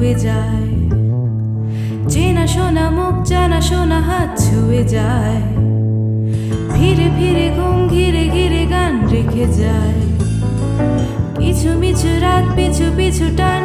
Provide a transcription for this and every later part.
ধুয়ে যায়। চেনা শোনা মুখ, জানা শোনা হাত ছুঁয়ে যায়। ফিরে ফিরে ঘুম, ঘিরে ঘিরে গান রেখে যায়। কিছু মিছু রাত, পিছু পিছু টান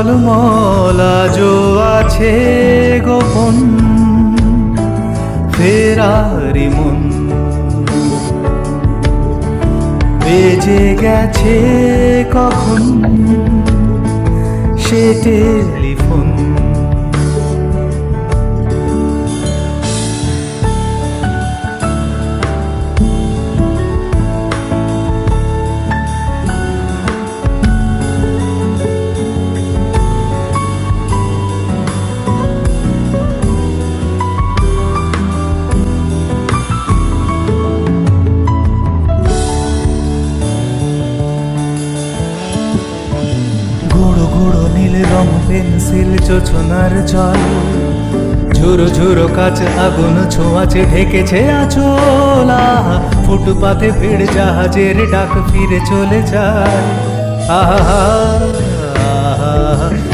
ঝলমল আজও আছে গোপন। ফেরারি মন। বেজে গেছে কখন? সে টেলিফোন। রং পেন্সিল চোছনার জল। ঝুরো ঝুরো কাচ, আগুন ছোঁয়াচে, ঢেকেছে আচোলা। ফুটপাতে ভিড়, জাহাজের ডাক ফিরে চলে যায়। আহা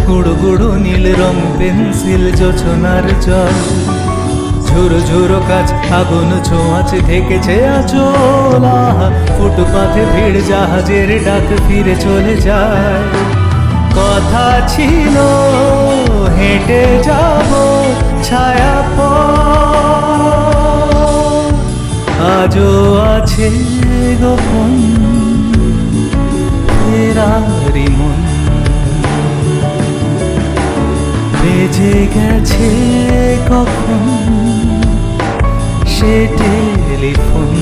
গুঁড়ো গুঁড়ো নীল রং পেন্সিল, জোছনার জল। ঝুরো ঝুরো কাজ আগুন ছোঁয়াচে, ঢেকেছে আচোলা। ফুটপাতে ভিড়, জাহাজের ডাক ফিরে চলে যায়। কথা ছিল, হেঁটে যাব ছায়া। আজও আছে গোপন ফেরারি মন বেজে গেছে কখন সে টেলিফোন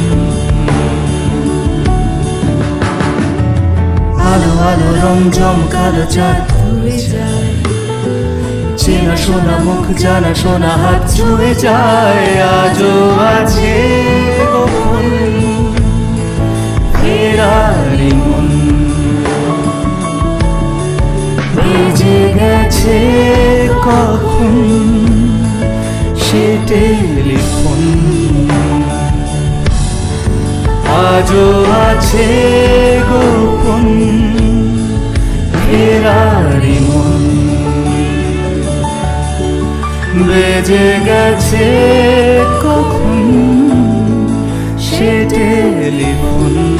জমকালো চাঁদ যায়। চেনা মুখ, জানা শোনা হাত ছুঁয়ে যায়। আজও আছে গোপন বেজে গেছে কখন সে টেলিফোন আজও আছে বেজে গেছে কখন? সে টেলিফোন